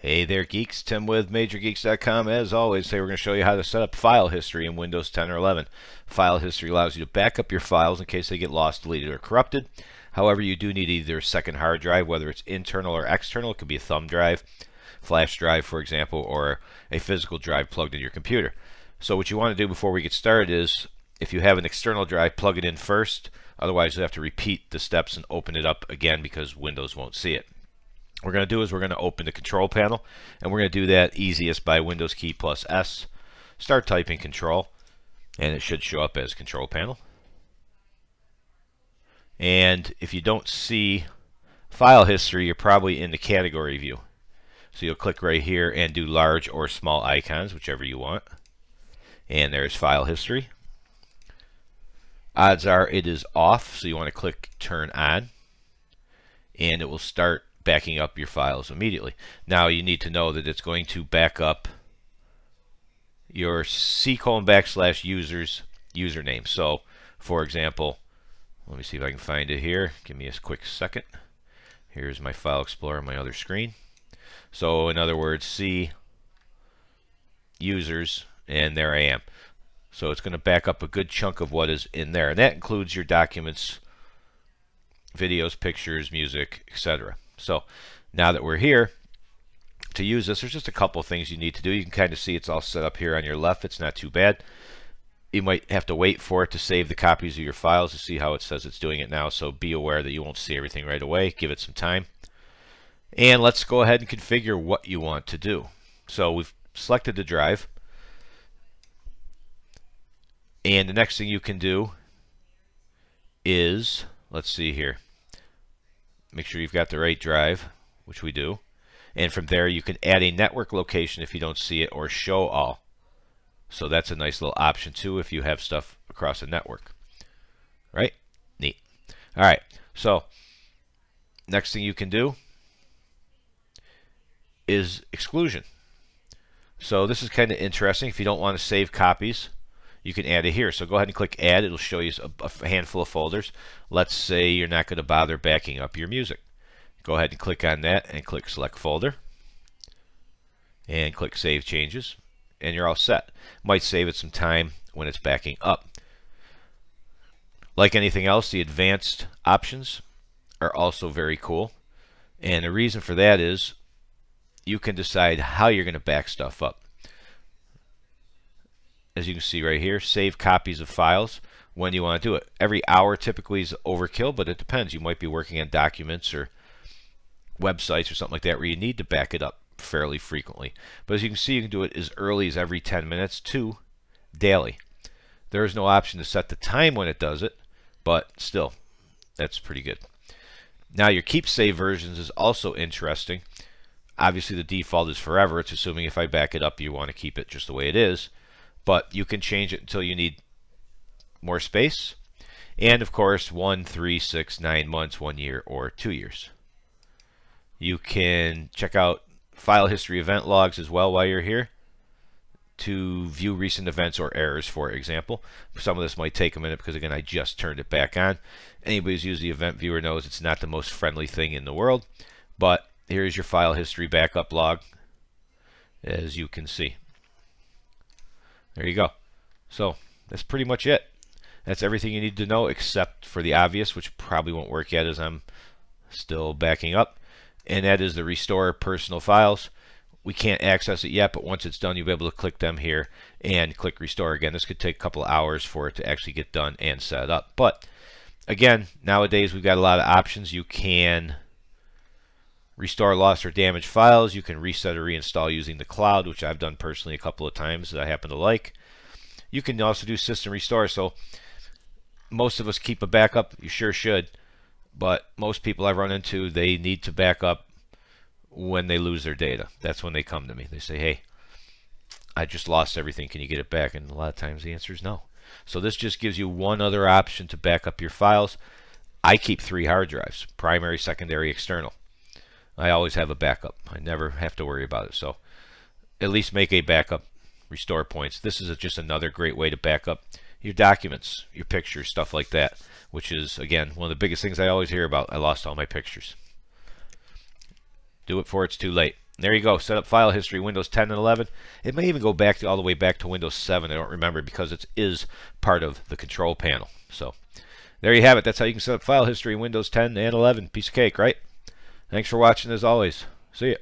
Hey there geeks, Tim with MajorGeeks.com. As always, today we're going to show you how to set up file history in Windows 10 or 11. File history allows you to back up your files in case they get lost, deleted, or corrupted. However, you do need either a second hard drive, whether it's internal or external. It could be a thumb drive, flash drive, for example, or a physical drive plugged in your computer. So what you want to do before we get started is, if you have an external drive, plug it in first. Otherwise, you have to repeat the steps and open it up again because Windows won't see it we're going to do is we're going to open the control panel and we're going to do that easiest by Windows key plus S. Start typing control and it should show up as control panel. And if you don't see file history, you're probably in the category view. So you'll click right here and do large or small icons, whichever you want. And there's file history. Odds are it is off, so you want to click turn on. And it will start backing up your files immediately. Now you need to know that it's going to back up your C colon backslash users username. So for example, let me see if I can find it here. Give me a quick second. Here's my File Explorer on my other screen. So in other words, C users, and there I am. So it's going to back up a good chunk of what is in there. And that includes your documents, videos, pictures, music, etc. So now that we're here, to use this, there's just a couple things you need to do. You can kind of see it's all set up here on your left. It's not too bad. You might have to wait for it to save the copies of your files to see how it says it's doing it now. So be aware that you won't see everything right away. Give it some time. And let's go ahead and configure what you want to do. So we've selected the drive. And the next thing you can do is, let's see here. Make sure you've got the right drive, which we do. And from there, you can add a network location if you don't see it, or show all. So that's a nice little option too if you have stuff across a network. Right? Neat. All right. So next thing you can do is exclusion. So this is kind of interesting. If you don't want to save copies, you can add it here. So go ahead and click add. It'll show you a, a handful of folders. Let's say you're not going to bother backing up your music. Go ahead and click on that and click select folder and click save changes and you're all set. Might save it some time when it's backing up. Like anything else, the advanced options are also very cool. And the reason for that is you can decide how you're going to back stuff up as you can see right here, save copies of files when you want to do it. Every hour typically is overkill, but it depends. You might be working on documents or websites or something like that where you need to back it up fairly frequently. But as you can see, you can do it as early as every 10 minutes to daily. There is no option to set the time when it does it, but still, that's pretty good. Now your keep save versions is also interesting. Obviously the default is forever. It's assuming if I back it up you want to keep it just the way it is but you can change it until you need more space. And of course, one, three, six, nine months, one year, or two years. You can check out file history event logs as well while you're here to view recent events or errors, for example. Some of this might take a minute because, again, I just turned it back on. Anybody who's used the event viewer knows it's not the most friendly thing in the world, but here's your file history backup log, as you can see. There you go. So that's pretty much it. That's everything you need to know except for the obvious, which probably won't work yet as I'm still backing up. And that is the restore personal files. We can't access it yet, but once it's done, you'll be able to click them here and click restore again. This could take a couple hours for it to actually get done and set up. But again, nowadays we've got a lot of options. You can restore lost or damaged files. You can reset or reinstall using the cloud, which I've done personally a couple of times that I happen to like. You can also do system restore. So most of us keep a backup. You sure should. But most people I've run into, they need to back up when they lose their data. That's when they come to me. They say, hey, I just lost everything. Can you get it back? And a lot of times the answer is no. So this just gives you one other option to back up your files. I keep three hard drives, primary, secondary, external. I always have a backup. I never have to worry about it. So at least make a backup, restore points. This is just another great way to back up your documents, your pictures, stuff like that, which is, again, one of the biggest things I always hear about. I lost all my pictures. Do it before it's too late. there you go. Set up file history, Windows 10 and 11. It may even go back to, all the way back to Windows 7. I don't remember because it is is part of the control panel. So there you have it. That's how you can set up file history in Windows 10 and 11. Piece of cake, right? Thanks for watching as always. See ya.